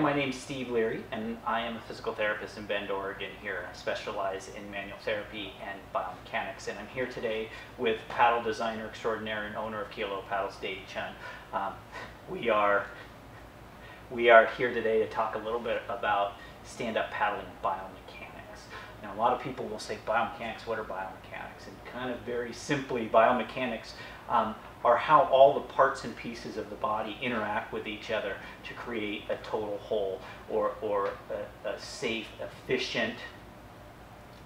My name's Steve Leary, and I am a physical therapist in Bend, Oregon here. I specialize in manual therapy and biomechanics, and I'm here today with paddle designer extraordinaire and owner of KIALOA Paddles, Dave Chun. Um, we are we are here today to talk a little bit about stand-up paddling biomechanics. Now, a lot of people will say, biomechanics, what are biomechanics? And kind of very simply, biomechanics um, are how all the parts and pieces of the body interact with each other to create a total whole or, or a, a safe, efficient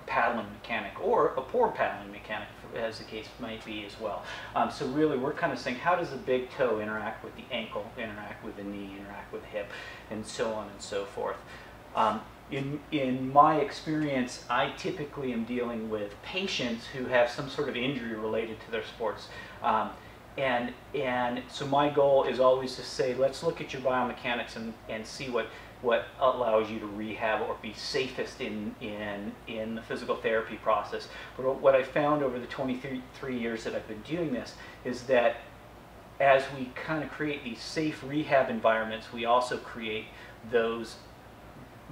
paddling mechanic or a poor paddling mechanic as the case might be as well. Um, so really we're kind of saying how does the big toe interact with the ankle, interact with the knee, interact with the hip, and so on and so forth. Um, in, in my experience, I typically am dealing with patients who have some sort of injury related to their sports. Um, and, and so my goal is always to say, let's look at your biomechanics and, and see what, what allows you to rehab or be safest in, in, in the physical therapy process. But what I found over the 23 years that I've been doing this is that as we kind of create these safe rehab environments, we also create those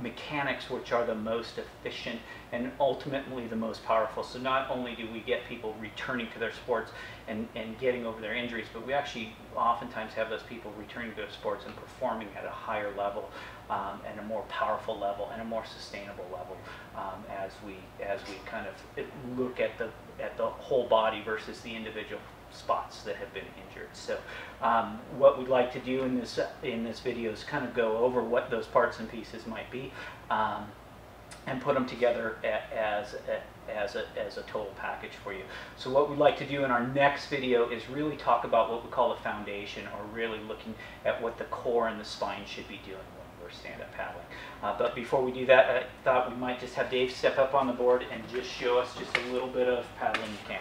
mechanics which are the most efficient and ultimately the most powerful. So not only do we get people returning to their sports and, and getting over their injuries, but we actually oftentimes have those people returning to their sports and performing at a higher level um, and a more powerful level and a more sustainable level um, as we as we kind of look at the at the whole body versus the individual spots that have been injured. So um, what we'd like to do in this in this video is kind of go over what those parts and pieces might be um, and put them together as a, as a, as a total package for you. So what we'd like to do in our next video is really talk about what we call the foundation or really looking at what the core and the spine should be doing when we're stand-up paddling. Uh, but before we do that, I thought we might just have Dave step up on the board and just show us just a little bit of paddling mechanics.